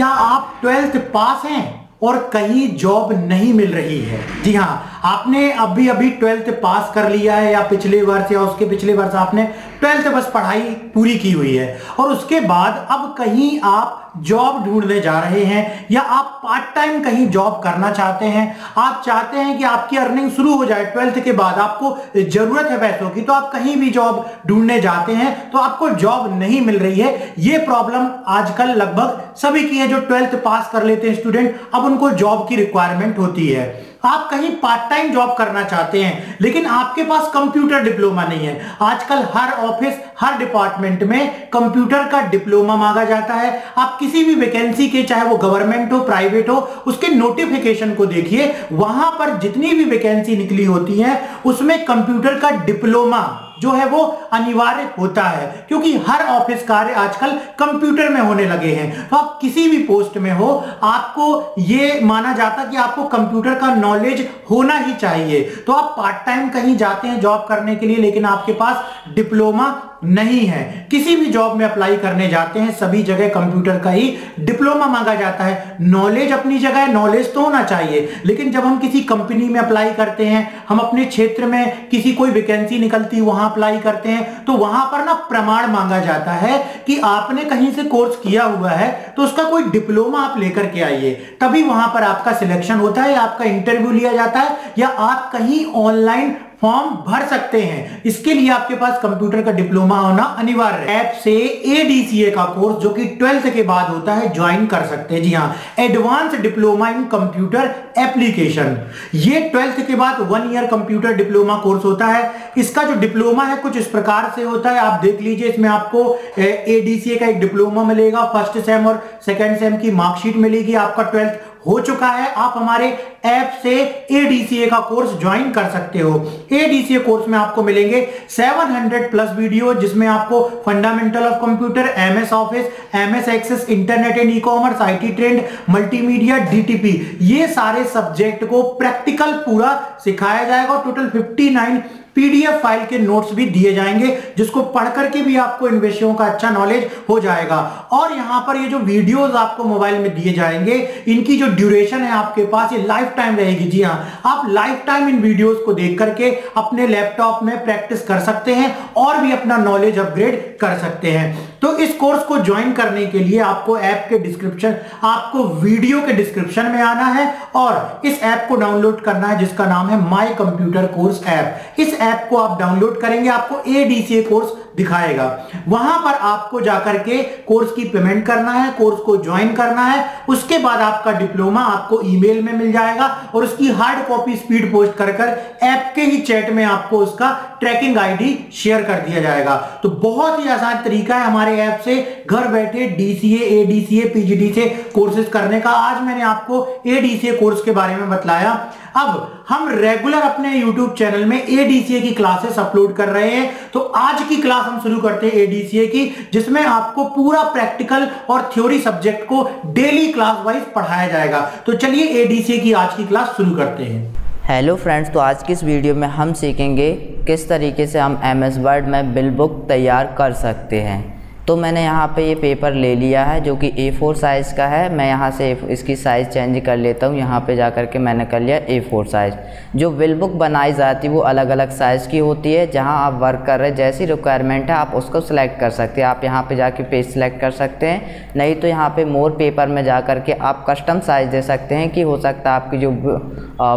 क्या आप twelfth pass हैं और कहीं जॉब नहीं मिल रही है? जी हाँ आपने अभी अभी ट्वेल्थ पास कर लिया है या पिछले वर्ष या उसके पिछले वर्ष आपने ट्वेल्थ बस पढ़ाई पूरी की हुई है और उसके बाद अब कहीं आप जॉब ढूँढने जा रहे हैं, या आप पार्ट टाइम कहीं जॉब करना चाहते हैं, आप चाहते हैं कि आपकी अर्निंग शुरू हो जाए ट्वेल्थ के बाद, आपको ज़रूरत है पैसों की तो आप कहीं भी जॉब ढूँढने जाते हैं तो आपको जॉब नहीं मिल रही है। ये प्रॉब्लम आजकल लगभग सभी की है जो ट्वेल्थ पास कर लेते हैं स्टूडेंट अब उनको जॉब की रिक्वायरमेंट होती है। आप कहीं पार्ट टाइम जॉब करना चाहते हैं, लेकिन आपके पास कंप्यूटर डिप्लोमा नहीं है। आजकल हर ऑफ़िस हर डिपार्टमेंट में कंप्यूटर का डिप्लोमा मांगा जाता है। आप किसी भी वैकेंसी के, चाहे वो गवर्नमेंट हो प्राइवेट हो, उसके नोटिफिकेशन को देखिए। वहाँ पर जितनी भी वैकेंसी निकली होती है, उसमें कंप्यूटर का डिप्लोमा जो है वो अनिवार्य होता है, क्योंकि हर ऑफ़िस कार्य आजकल कंप्यूटर में होने लगे हैं। तो आप किसी भी पोस्ट में हो, आपको ये माना जाता कि आपको कंप्यूटर का नॉलेज होना ही चाहिए। तो आप पार्ट टाइम कहीं जाते हैं जॉब करने के लिए, लेकिन आपके पास डिप्लोमा नहीं है। किसी भी जॉब में अप्लाई करने जाते हैं, सभी जगह कंप्यूटर का ही डिप्लोमा मांगा जाता है। नॉलेज अपनी जगह नॉलेज तो होना चाहिए। लेकिन जब हम किसी कंपनी में अप्लाई करते हैं, हम अपने क्षेत्र में किसी कोई वैकेंसी निकलती, वहाँ अप्लाई करते हैं तो वहाँ पर ना प्रमाण मांगा जाता है कि आपने कहीं से कोर्स किया हुआ है तो उसका कोई डिप्लोमा आप लेकर के आइए। तभी वहाँ पर आपका सिलेक्शन होता है, आपका इंटरव्यू लिया जाता है, या आप कहीं ऑनलाइन फॉर्म भर सकते हैं। इसके लिए आपके पास कंप्यूटर का डिप्लोमा होना अनिवार्य है। ऐप से एडीसीए का कोर्स जो कि ट्वेल्थ के बाद होता है, ज्वाइन कर सकते हैं। जी हाँ advance diploma in computer application. ये ट्वेल्थ के बाद one year computer diploma course होता है। इसका जो डिप्लोमा है कुछ इस प्रकार से होता है। आप देख लीजिए, इसमें आपको एडीसीए का एक डिप्लोमा मिलेगा। फ़र्स्ट सेम और सेकेंड सेम की मार्कशीट मिलेगी आपका ट्वेल्थ। हो चुका है। आप हमारे ऐप से एडीसीए का कोर्स ज्वाइन कर सकते हो। एडीसीए कोर्स में आपको मिलेंगे 700 प्लस वीडियो जिसमें आपको fundamental of computer MS office MS access internet and e commerce IT trend multimedia DTP ये सारे सब्जेक्ट को प्रैक्टिकल पूरा सिखाया जाएगा टोटल 59 पीडीएफ फ़ाइल के नोट्स भी दिए जाएँगे, जिसको पढ़ करके भी आपको इन विषयों का अच्छा नॉलेज हो जाएगा। और यहाँ पर ये जो वीडियोस आपको मोबाइल में दिए जाएँगे, इनकी जो ड्यूरेशन है आपके पास, ये लाइफ टाइम रहेगी। जी हाँ आप लाइफ टाइम इन वीडियोस को देख करके अपने लैपटॉप में प्रैक्टिस कर सकते हैं और भी अपना नॉलेज अपग्रेड कर सकते हैं। तो इस कोर्स को ज्वाइन करने के लिए आपको ऐप के डिस्क्रिप्शन आपको वीडियो के डिस्क्रिप्शन में आना है और इस ऐप को डाउनलोड करना है, जिसका नाम है माई कंप्यूटर कोर्स ऐप इस ऐप को आप डाउनलोड करेंगे आपको एडीसीए कोर्स दिखाएगा। वहाँ पर आपको जाकर के कोर्स की पेमेंट करना है, कोर्स को ज्वाइन करना है। उसके बाद आपका डिप्लोमा आपको ईमेल में मिल जाएगा और उसकी हार्ड कॉपी स्पीड पोस्ट कर कर ऐप के ही चैट में आपको उसका ट्रैकिंग आईडी शेयर कर दिया जाएगा। तो बहुत ही आसान तरीका है हमारे ऐप से घर बैठे डीसीए एडीसीए पीजीडी से कोर्सेज करने का। आज मैंने आपको एडीसीए कोर्स के बारे में बतलाया। अब हम रेगुलर अपने YouTube चैनल में एडीसीए की क्लासेस अपलोड कर रहे हैं। तो आज की क्लास हम शुरू करते हैं एडीसीए की, जिसमें आपको पूरा प्रैक्टिकल और थ्योरी सब्जेक्ट को डेली क्लास वाइज पढ़ाया जाएगा। तो चलिए एडीसीए की आज की क्लास शुरू करते हैं। हेलो फ्रेंड्स तो आज की इस वीडियो में हम सीखेंगे किस तरीके से हम एम एस वर्ड में बिल बुक तैयार कर सकते हैं। तो मैंने यहाँ पे ये पेपर ले लिया है, जो कि ए फोर साइज़ का है। मैं यहाँ से इसकी साइज़ चेंज कर लेता हूँ। यहाँ पे जा कर के मैंने कर लिया ए फोर साइज़ जो विल बुक बनाई जाती है, वो अलग अलग साइज़ की होती है। जहाँ आप वर्क कर रहे जैसी रिक्वायरमेंट है, आप उसको सिलेक्ट कर सकते हैं। आप यहाँ पर जाके पेज सेलेक्ट कर सकते हैं। नहीं तो यहाँ पर मोर पेपर में जा कर के आप कस्टम साइज़ दे सकते हैं कि हो सकता है आपकी जो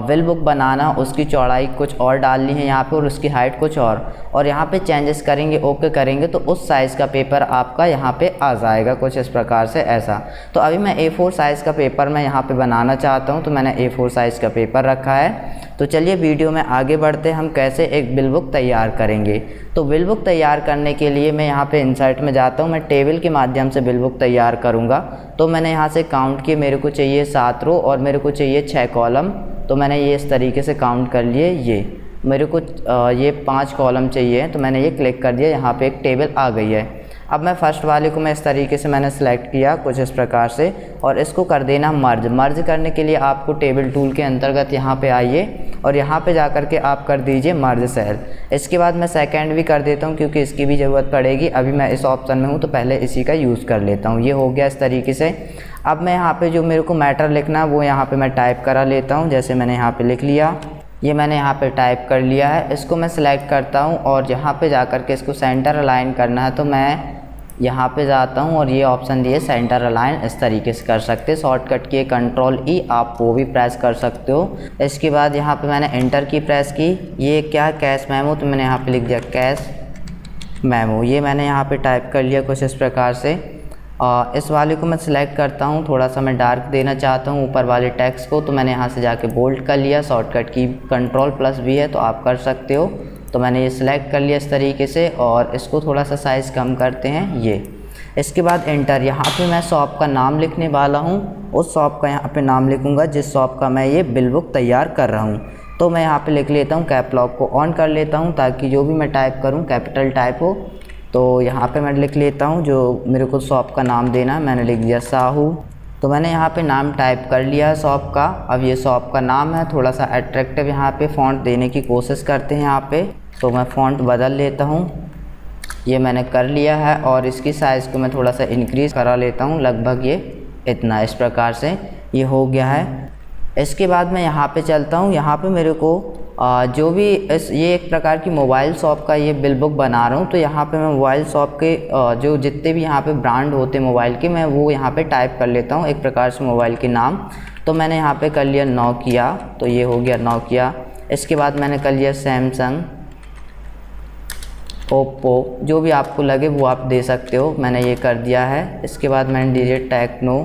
विल बुक बनाना, उसकी चौड़ाई कुछ और डालनी है यहाँ पर और उसकी हाइट कुछ और। और यहाँ पर चेंजेस करेंगे ओके करेंगे तो उस साइज़ का पेपर आप आपका यहाँ पे आ जाएगा कुछ इस प्रकार से ऐसा। तो अभी मैं ए फोर साइज़ का पेपर मैं यहाँ पे बनाना चाहता हूँ तो मैंने ए फोर साइज़ का पेपर रखा है। तो चलिए वीडियो में आगे बढ़ते हम कैसे एक बिल बुक तैयार करेंगे। तो बिल बुक तैयार करने के लिए मैं यहाँ पे इंसर्ट में जाता हूँ, मैं टेबल के माध्यम से बिल बुक तैयार करूँगा। तो मैंने यहाँ से काउंट किए, मेरे को चाहिए सात रो और मेरे को चाहिए छः कॉलम तो मैंने ये इस तरीके से काउंट कर लिए, ये। मेरे को ये पाँच कॉलम चाहिए तो मैंने ये क्लिक कर दिया, यहाँ पे एक टेबल आ गई है। अब मैं फ़र्स्ट वाले को मैं इस तरीके से मैंने सेलेक्ट किया कुछ इस प्रकार से और इसको कर देना मर्ज मर्ज करने के लिए आपको टेबल टूल के अंतर्गत यहाँ पे आइए और यहाँ पे जा कर के आप कर दीजिए मर्ज सेल इसके बाद मैं सेकेंड भी कर देता हूँ क्योंकि इसकी भी ज़रूरत पड़ेगी। अभी मैं इस ऑप्शन में हूँ तो पहले इसी का यूज़ कर लेता हूँ। ये हो गया इस तरीके से। अब मैं यहाँ पे जो मेरे को मैटर लिखना है, वो यहाँ पर मैं टाइप करा लेता हूँ, जैसे मैंने यहाँ पर लिख लिया। ये मैंने यहाँ पे टाइप कर लिया है। इसको मैं सिलेक्ट करता हूँ और यहाँ पे जा कर के इसको सेंटर अलाइन करना है तो मैं यहाँ पे जाता हूँ और ये ऑप्शन दिए सेंटर अलाइन इस तरीके से कर सकते हैं। शॉर्टकट की कंट्रोल ई आप वो भी प्रेस कर सकते हो। इसके बाद यहाँ पे मैंने एंटर की प्रेस की। ये क्या कैश मैमो तो मैंने यहाँ पे लिख दिया कैश मैमो ये मैंने यहाँ पे टाइप कर लिया कुछ इस प्रकार से। आ, इस वाले को मैं सिलेक्ट करता हूँ। थोड़ा सा मैं डार्क देना चाहता हूँ ऊपर वाले टैक्स को। तो मैंने यहाँ से जाके बोल्ड कर लिया। शॉर्टकट की कंट्रोल प्लस भी है तो आप कर सकते हो। तो मैंने ये सिलेक्ट कर लिया इस तरीके से और इसको थोड़ा सा साइज़ कम करते हैं, ये। इसके बाद एंटर यहाँ पे मैं शॉप का नाम लिखने वाला हूँ। उस शॉप का यहाँ पे नाम लिखूँगा, जिस शॉप का मैं ये बिल बुक तैयार कर रहा हूँ। तो मैं यहाँ पे लिख लेता हूँ कैप लॉक को ऑन कर लेता हूँ, ताकि जो भी मैं टाइप करूँ कैपिटल टाइप हो तो यहाँ पे मैं लिख लेता हूँ जो मेरे को शॉप का नाम देना मैंने लिख दिया साहू। तो मैंने यहाँ पे नाम टाइप कर लिया है शॉप का। अब ये शॉप का नाम है थोड़ा सा अट्रैक्टिव यहाँ पे फ़ॉन्ट देने की कोशिश करते हैं यहाँ पे। तो मैं फ़ॉन्ट बदल लेता हूँ। ये मैंने कर लिया है और इसकी साइज़ को मैं थोड़ा सा इनक्रीज़ करा लेता हूँ, लगभग ये इतना इस प्रकार से ये हो गया है। इसके बाद मैं यहाँ पे चलता हूँ। यहाँ पे मेरे को जो भी इस, ये एक प्रकार की मोबाइल शॉप का ये बिल बुक बना रहा हूँ तो यहाँ पे मैं मोबाइल शॉप के जो जितने भी यहाँ पे ब्रांड होते हैं मोबाइल के, मैं वो यहाँ पे टाइप कर लेता हूँ एक प्रकार से मोबाइल के नाम। तो मैंने यहाँ पे कर लिया नोकिया तो ये हो गया नोकिया। इसके बाद मैंने कर लिया सैमसंग, ओप्पो, जो भी आपको लगे वो आप दे सकते हो, मैंने ये कर दिया है। इसके बाद मैंने दीजिए टेक्नो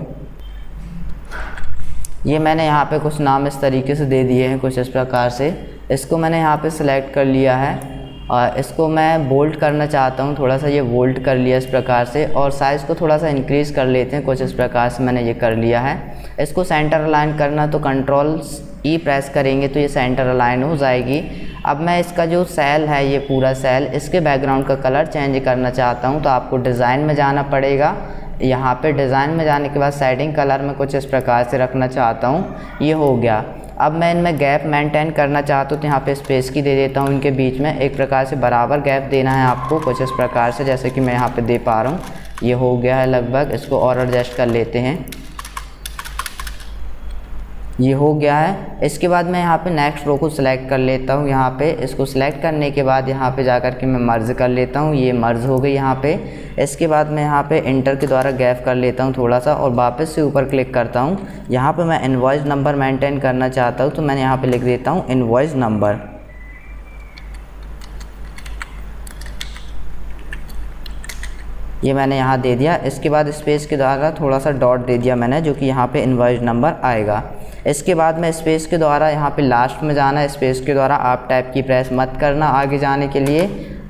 ये मैंने यहाँ पे कुछ नाम इस तरीके से दे दिए हैं, कुछ इस प्रकार से। इसको मैंने यहाँ पे सिलेक्ट कर लिया है और इसको मैं बोल्ट करना चाहता हूँ, थोड़ा सा ये वोल्ट कर लिया इस प्रकार से और साइज़ को थोड़ा सा इंक्रीज़ कर लेते हैं, कुछ इस प्रकार से मैंने ये कर लिया है। इसको सेंटर अलाइन करना तो कंट्रोल ई प्रेस करेंगे तो ये सेंटर अलाइन हो जाएगी। अब मैं इसका जो सेल है, ये पूरा सेल इसके बैकग्राउंड का कलर चेंज करना चाहता हूँ तो आपको डिज़ाइन में जाना पड़ेगा। यहाँ पे डिज़ाइन में जाने के बाद सेटिंग कलर में कुछ इस प्रकार से रखना चाहता हूँ। ये हो गया। अब मैं इनमें गैप मेंटेन करना चाहता हूँ तो यहाँ पे स्पेस की दे देता हूँ इनके बीच में। एक प्रकार से बराबर गैप देना है आपको कुछ इस प्रकार से, जैसे कि मैं यहाँ पे दे पा रहा हूँ। ये हो गया है लगभग। इसको और एडजस्ट कर लेते हैं। ये हो गया है। इसके बाद मैं यहाँ पे नेक्स्ट रो को सिलेक्ट कर लेता हूँ। यहाँ पे इसको सिलेक्ट करने के बाद यहाँ पे जा कर के मैं मर्ज कर लेता हूँ। ये मर्ज हो गई यहाँ पे। इसके बाद मैं यहाँ पे इंटर के द्वारा गैप कर लेता हूँ थोड़ा सा और वापस से ऊपर क्लिक करता हूँ। यहाँ पर मैं इन्वॉइस नंबर मेनटेन करना चाहता हूँ तो मैंने यहाँ पर लिख देता हूँ इन्वॉइस नंबर ये मैंने यहाँ दे दिया। इसके बाद स्पेस के द्वारा थोड़ा सा डॉट दे दिया मैंने, जो कि यहाँ पे इन्वॉइस नंबर आएगा। इसके बाद में स्पेस के द्वारा यहाँ पे लास्ट में जाना स्पेस के द्वारा आप टैप की प्रेस मत करना आगे जाने के लिए।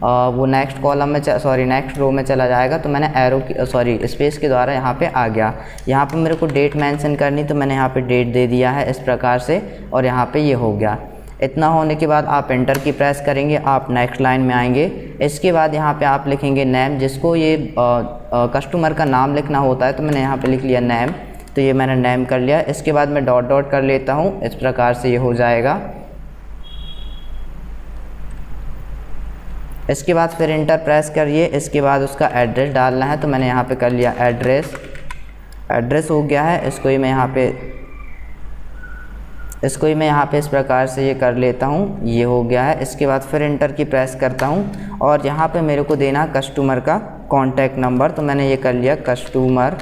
आ, वो नेक्स्ट कॉलम में सॉरी नेक्स्ट रो में चला जाएगा। तो मैंने एरो की सॉरी स्पेस के द्वारा यहाँ पे आ गया। यहाँ पे मेरे को डेट मेंशन करनी तो मैंने यहाँ पे डेट दे दिया है इस प्रकार से और यहाँ पे ये हो गया। इतना होने के बाद आप इंटर की प्रेस करेंगे आप नेक्स्ट लाइन में आएँगे। इसके बाद यहाँ पे आप लिखेंगे नेम जिसको ये कस्टमर का नाम लिखना होता है तो मैंने यहाँ पे लिख लिया नेम तो ये मैंने नेम कर लिया। इसके बाद मैं डॉट डॉट कर लेता हूँ। इस प्रकार से ये हो जाएगा। इसके बाद फिर इंटर प्रेस करिए। इसके बाद उसका एड्रेस डालना है। तो मैंने यहाँ पे कर लिया एड्रेस एड्रेस हो गया है। इसको ही मैं यहाँ पे इसको ही मैं यहाँ पे इस प्रकार से ये कर लेता हूँ। ये हो गया है। इसके बाद फिर इंटर की प्रेस करता हूँ। और यहाँ पे मेरे को देना कस्टमर का कॉन्टैक्ट नंबर तो मैंने ये कर लिया कस्टमर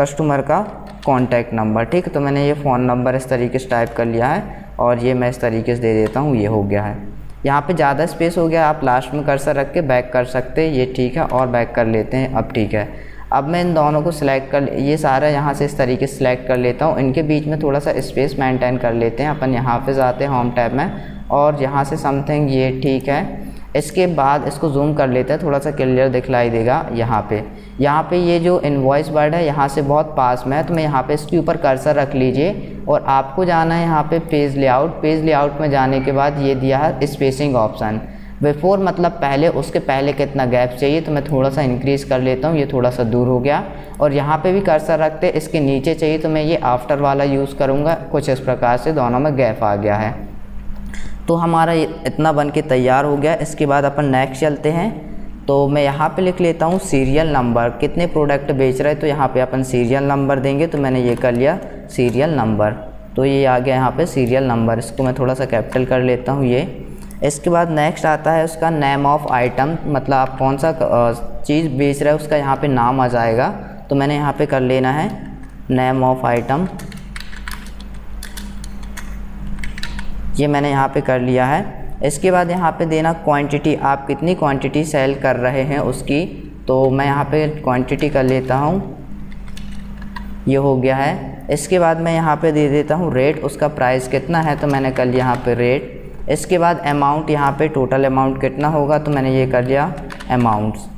कस्टमर का कॉन्टैक्ट नंबर ठीक? तो मैंने ये फ़ोन नंबर इस तरीके से टाइप कर लिया है और ये मैं इस तरीके से दे देता हूँ, ये हो गया है। यहाँ पे ज़्यादा स्पेस हो गया, आप लास्ट में कर्सर रख के बैक कर सकते हैं, ये ठीक है, और बैक कर लेते हैं, अब ठीक है। अब मैं इन दोनों को सिलेक्ट कर ये सारा यहाँ से इस तरीके से सिलेक्ट कर लेता हूँ। इनके बीच में थोड़ा सा स्पेस मेंटेन कर लेते हैं, अपन यहाँ पे जाते हैं होम टैब में और यहाँ से समथिंग ये ठीक है इसके बाद इसको जूम कर लेते हैं, थोड़ा सा क्लियर दिखलाई देगा यहाँ पे। यहाँ पे ये जो इनवॉइस वर्ड है, यहाँ से बहुत पास में है तो मैं यहाँ पे इसके ऊपर कर्सर रख लीजिए। और आपको जाना है यहाँ पे पेज लेआउट पेज लेआउट में जाने के बाद ये दिया है स्पेसिंग ऑप्शन बिफोर मतलब पहले, उसके पहले कितना गैप चाहिए तो मैं थोड़ा सा इंक्रीज़ कर लेता हूँ, ये थोड़ा सा दूर हो गया। और यहाँ पे भी कर्सर रखते, इसके नीचे चाहिए तो मैं ये आफ्टर वाला यूज़ करूँगा। कुछ इस प्रकार से दोनों में गैप आ गया है। तो हमारा इतना बन के तैयार हो गया। इसके बाद अपन नेक्स्ट चलते हैं। तो मैं यहाँ पे लिख लेता हूँ सीरियल नंबर कितने प्रोडक्ट बेच रहे हैं? तो यहाँ पे अपन सीरियल नंबर देंगे। तो मैंने ये कर लिया सीरियल नंबर तो ये आ गया यहाँ पे सीरियल नंबर इसको मैं थोड़ा सा कैपिटल कर लेता हूँ ये। इसके बाद नेक्स्ट आता है उसका नेम ऑफ़ आइटम मतलब आप कौन सा चीज़ बेच रहे हैं, उसका यहाँ पे नाम आ जाएगा। तो मैंने यहाँ पे कर लेना है नेम ऑफ़ आइटम ये मैंने यहाँ पे कर लिया है। इसके बाद यहाँ पे देना क्वांटिटी आप कितनी क्वांटिटी सेल कर रहे हैं उसकी। तो मैं यहाँ पे क्वांटिटी कर लेता हूँ। ये हो गया है। इसके बाद मैं यहाँ पे दे देता हूँ रेट उसका प्राइस कितना है तो मैंने कर लिया यहाँ पे रेट इसके बाद अमाउंट यहाँ पे टोटल अमाउंट कितना होगा तो मैंने ये कर लिया अमाउंट्स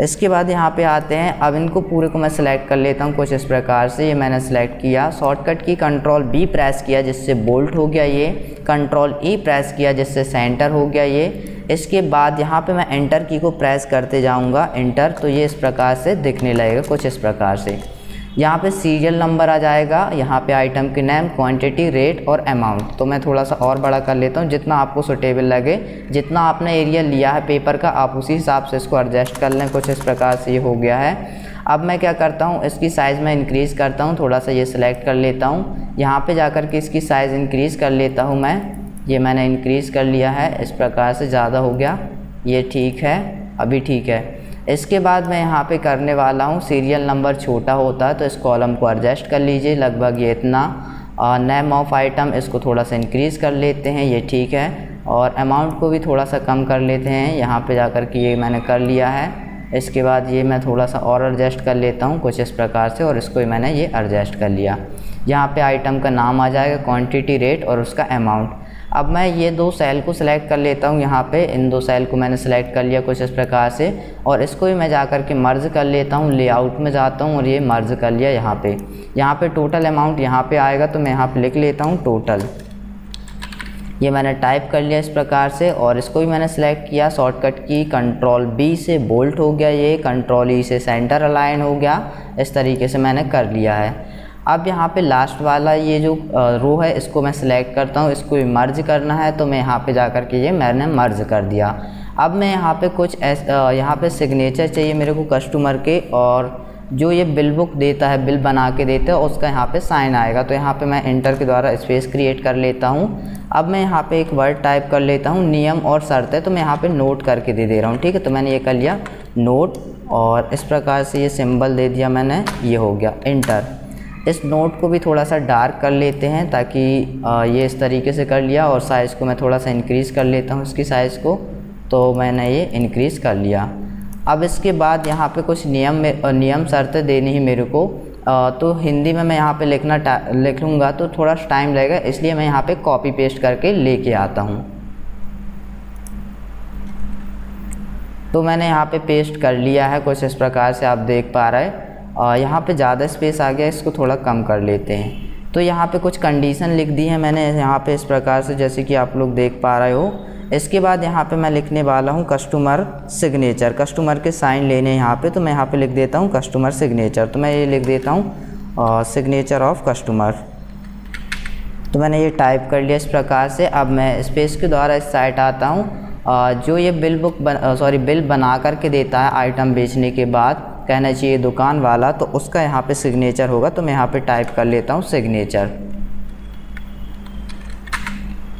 इसके बाद यहाँ पे आते हैं। अब इनको पूरे को मैं सिलेक्ट कर लेता हूँ कुछ इस प्रकार से। ये मैंने सेलेक्ट किया। शॉर्टकट की कंट्रोल बी प्रेस किया, जिससे बोल्ट हो गया ये। कंट्रोल ई प्रेस किया, जिससे सेंटर हो गया ये। इसके बाद यहाँ पे मैं एंटर की को प्रेस करते जाऊँगा। एंटर तो ये इस प्रकार से दिखने लगेगा कुछ इस प्रकार से। यहाँ पे सीरियल नंबर आ जाएगा, यहाँ पे आइटम की नेम क्वांटिटी रेट और अमाउंट तो मैं थोड़ा सा और बड़ा कर लेता हूँ, जितना आपको सुटेबल लगे, जितना आपने एरिया लिया है पेपर का, आप उसी हिसाब से इसको एडजस्ट कर लें, कुछ इस प्रकार से ये हो गया है. अब मैं क्या करता हूँ, इसकी साइज़ मैं इंक्रीज़ करता हूँ, थोड़ा सा ये सिलेक्ट कर लेता हूँ. यहाँ पर जा कर के इसकी साइज़ इंक्रीज़ कर लेता हूँ मैं. ये मैंने इंक्रीज़ कर लिया है, इस प्रकार से ज़्यादा हो गया. ये ठीक है, अभी ठीक है. इसके बाद मैं यहाँ पे करने वाला हूँ। सीरियल नंबर छोटा होता है तो इस कॉलम को एडजस्ट कर लीजिए। लगभग ये इतना नेम ऑफ़ आइटम इसको थोड़ा सा इंक्रीज़ कर लेते हैं, ये ठीक है। और अमाउंट को भी थोड़ा सा कम कर लेते हैं। यहाँ पे जाकर के ये मैंने कर लिया है। इसके बाद ये मैं थोड़ा सा और एडजस्ट कर लेता हूँ कुछ इस प्रकार से, और इसको मैंने ये एडजस्ट कर लिया। यहाँ पे आइटम का नाम आ जाएगा क्वांटिटी रेट और उसका अमाउंट अब मैं ये दो सेल को सिलेक्ट कर लेता हूँ यहाँ पे। इन दो सेल को मैंने सेलेक्ट कर लिया कुछ इस प्रकार से। और इसको भी मैं जा कर के मर्ज कर लेता हूँ। लेआउट में जाता हूँ और ये मर्ज कर लिया यहाँ पे। यहाँ पे टोटल अमाउंट यहाँ पे आएगा तो मैं यहाँ पे लिख लेता हूँ टोटल ये मैंने टाइप कर लिया इस प्रकार से और इसको भी मैंने सेलेक्ट किया। शॉर्टकट की कंट्रोल बी से बोल्ट हो गया ये। कंट्रोल ई से सेंटर अलाइन हो गया। इस तरीके से मैंने कर लिया है। अब यहाँ पे लास्ट वाला ये जो रो है, इसको मैं सिलेक्ट करता हूँ, इसको मर्ज करना है तो मैं यहाँ पे जा कर के ये मैंने मर्ज कर दिया। अब मैं यहाँ पे कुछ ऐस यहाँ पे सिग्नेचर चाहिए मेरे को कस्टमर के, और जो ये बिल बुक देता है बिल बना के देता है, उसका यहाँ पे साइन आएगा। तो यहाँ पे मैं इंटर के द्वारा स्पेस क्रिएट कर लेता हूँ। अब मैं यहाँ पे एक वर्ड टाइप कर लेता हूँ, नियम और शर्त है तो मैं यहाँ पे नोट करके दे दे रहा हूँ, ठीक है? तो मैंने ये कर लिया नोट और इस प्रकार से ये सिंबल दे दिया मैंने, ये हो गया इंटर इस नोट को भी थोड़ा सा डार्क कर लेते हैं ताकि ये इस तरीके से कर लिया और साइज़ को मैं थोड़ा सा इंक्रीज़ कर लेता हूँ इसकी साइज़ को तो मैंने ये इंक्रीज़ कर लिया। अब इसके बाद यहाँ पे कुछ नियम नियम शर्तें देनी ही मेरे को। तो हिंदी में मैं यहाँ पे लिखना लिखूँगा तो थोड़ा टाइम लगेगा, इसलिए मैं यहाँ पे कॉपी पेस्ट करके लेके आता हूँ। तो मैंने यहाँ पे पेस्ट कर लिया है, कुछ इस प्रकार से आप देख पा रहे हैं। यहाँ पे ज़्यादा स्पेस आ गया, इसको थोड़ा कम कर लेते हैं। तो यहाँ पे कुछ कंडीशन लिख दी है मैंने, यहाँ पे इस प्रकार से जैसे कि आप लोग देख पा रहे हो। इसके बाद यहाँ पे मैं लिखने वाला हूँ कस्टमर सिग्नेचर कस्टमर के साइन लेने यहाँ पे तो मैं यहाँ पे लिख देता हूँ कस्टमर सिग्नेचर तो मैं ये लिख देता हूँ सिग्नेचर ऑफ़ कस्टमर तो मैंने ये टाइप कर लिया इस प्रकार से। अब मैं स्पेस के द्वारा इस साइट आता हूँ। जो ये बिल बुक सॉरी बिल बना करके देता है आइटम बेचने के बाद कहना चाहिए दुकान वाला तो उसका यहाँ पे सिग्नेचर होगा तो मैं यहाँ पे टाइप कर लेता हूँ सिग्नेचर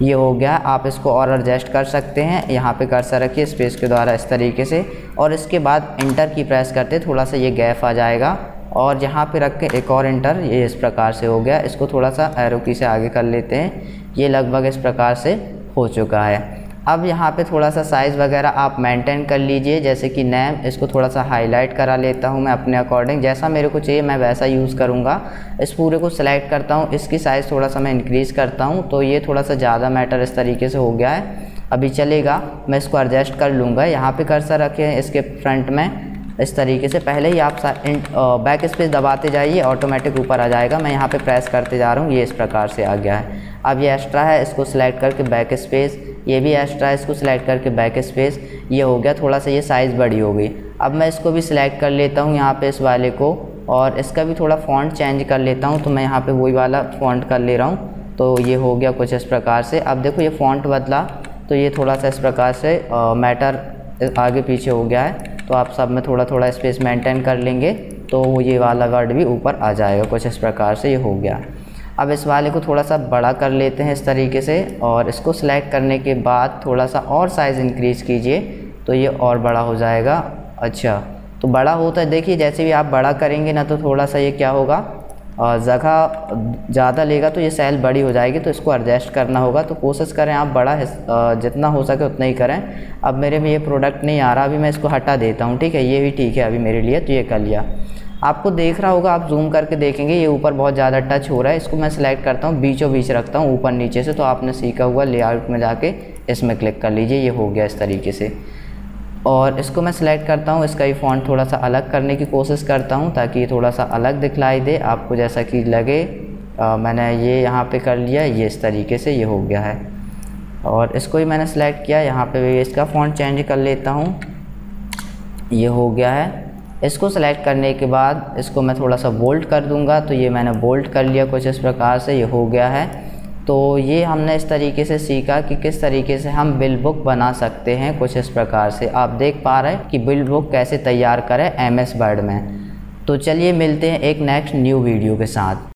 ये हो गया, आप इसको और एडजस्ट कर सकते हैं। यहाँ पे कर्सर रखिए स्पेस के द्वारा इस तरीके से। और इसके बाद इंटर की प्रेस करते, थोड़ा सा ये गैप आ जाएगा। और यहाँ पे रख के एक और इंटर ये इस प्रकार से हो गया। इसको थोड़ा सा एरो की से आगे कर लेते हैं। ये लगभग इस प्रकार से हो चुका है। अब यहाँ पे थोड़ा सा साइज़ वगैरह आप मेंटेन कर लीजिए, जैसे कि नैम, इसको थोड़ा सा हाईलाइट करा लेता हूँ मैं अपने अकॉर्डिंग जैसा मेरे को चाहिए, मैं वैसा यूज़ करूँगा। इस पूरे को सिलेक्ट करता हूँ। इसकी साइज़ थोड़ा सा मैं इंक्रीज़ करता हूँ। तो ये थोड़ा सा ज़्यादा मैटर इस तरीके से हो गया है। अभी चलेगा। मैं इसको एडजस्ट कर लूँगा। यहाँ पर कर्सर रखें इसके फ्रंट में। इस तरीके से पहले ही आप बैक स्पेस दबाते जाइए। ऑटोमेटिक ऊपर आ जाएगा। मैं यहाँ पे प्रेस करते जा रहा हूँ। ये इस प्रकार से आ गया है। अब ये एक्स्ट्रा है। इसको सिलेक्ट करके बैक स्पेस ये भी एक्स्ट्रा इसको सिलेक्ट करके बैक स्पेस ये हो गया, थोड़ा सा ये साइज़ बड़ी हो गई। अब मैं इसको भी सिलेक्ट कर लेता हूँ यहाँ पे इस वाले को, और इसका भी थोड़ा फ़ॉन्ट चेंज कर लेता हूँ तो मैं यहाँ पे वही वाला फ़ॉन्ट कर ले रहा हूँ। तो ये हो गया कुछ इस प्रकार से। अब देखो ये फ़ॉन्ट बदला तो ये थोड़ा सा इस प्रकार से मैटर आगे पीछे हो गया है। तो आप सब में थोड़ा थोड़ा स्पेस मेंटेन कर लेंगे तो ये वाला वर्ड भी ऊपर आ जाएगा, कुछ इस प्रकार से ये हो गया। अब इस वाले को थोड़ा सा बड़ा कर लेते हैं इस तरीके से और इसको सिलेक्ट करने के बाद थोड़ा सा और साइज़ इंक्रीज़ कीजिए तो ये और बड़ा हो जाएगा। अच्छा तो बड़ा होता है, देखिए जैसे भी आप बड़ा करेंगे ना तो थोड़ा सा ये क्या होगा? जगह ज़्यादा लेगा तो ये सेल बड़ी हो जाएगी तो इसको एडजस्ट करना होगा। तो कोशिश करें आप बड़ा जितना हो सके उतना ही करें। अब मेरे में ये प्रोडक्ट नहीं आ रहा, अभी मैं इसको हटा देता हूँ, ठीक है? ये भी ठीक है अभी मेरे लिए तो ये कर लिया। आपको देख रहा होगा आप जूम करके देखेंगे ये ऊपर बहुत ज़्यादा टच हो रहा है। इसको मैं सिलेक्ट करता हूँ बीचों बीच रखता हूँ ऊपर नीचे से तो आपने सीखा हुआ लेआउट में जाके इसमें क्लिक कर लीजिए ये हो गया इस तरीके से। और इसको मैं सिलेक्ट करता हूँ इसका ही फ़ॉन्ट थोड़ा सा अलग करने की कोशिश करता हूँ ताकि ये थोड़ा सा अलग दिखलाई दे आपको जैसा कि लगे आ, मैंने ये यहाँ पे कर लिया ये इस तरीके से ये हो गया है। और इसको ही मैंने सेलेक्ट किया यहाँ पे इसका फ़ॉन्ट चेंज कर लेता हूँ। ये हो गया है। इसको सेलेक्ट करने के बाद इसको मैं थोड़ा सा बोल्ट कर दूँगा। तो ये मैंने बोल्ट कर लिया कुछ इस प्रकार से, ये हो गया है। तो ये हमने इस तरीके से सीखा कि किस तरीके से हम बिल बुक बना सकते हैं कुछ इस प्रकार से। आप देख पा रहे हैं कि बिल बुक कैसे तैयार करें एम एस वर्ड में। तो चलिए मिलते हैं एक नेक्स्ट न्यू वीडियो के साथ।